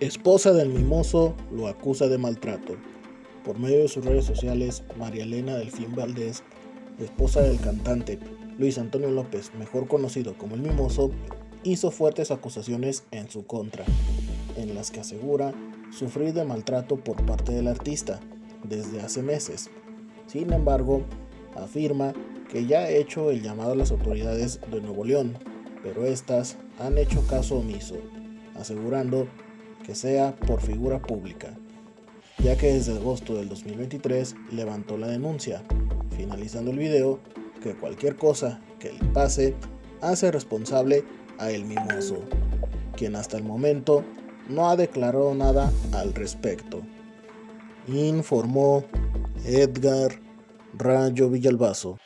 Esposa del mimoso lo acusa de maltrato. Por medio de sus redes sociales, María Elena Delfín Valdés, esposa del cantante Luis Antonio López, mejor conocido como el mimoso, hizo fuertes acusaciones en su contra, en las que asegura sufrir de maltrato por parte del artista desde hace meses. Sin embargo, afirma que ya ha hecho el llamado a las autoridades de Nuevo León, pero estas han hecho caso omiso, asegurando que sea por figura pública, ya que desde agosto del 2023 levantó la denuncia, finalizando el video que cualquier cosa que le pase hace responsable a el mimoso, quien hasta el momento no ha declarado nada al respecto. Informó Edgar Rayo Villalbazo.